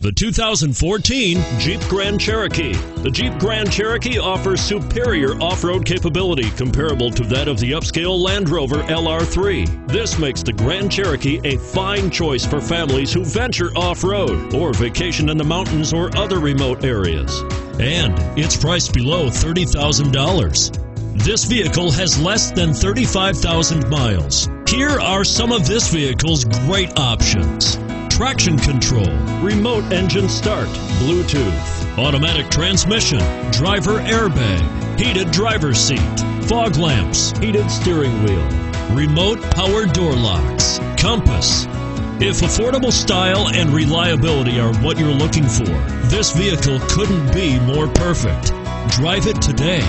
The 2014 Jeep Grand Cherokee. The Jeep Grand Cherokee offers superior off road capability comparable to that of the upscale Land Rover LR3. This makes the Grand Cherokee a fine choice for families who venture off road or vacation in the mountains or other remote areas. And it's priced below $30,000. This vehicle has less than 35,000 miles. Here are some of this vehicle's great options traction control, remote engine start, Bluetooth, automatic transmission, driver airbag, heated driver seat, fog lamps, heated steering wheel, remote power door locks, compass. If affordable style and reliability are what you're looking for, this vehicle couldn't be more perfect. Drive it today.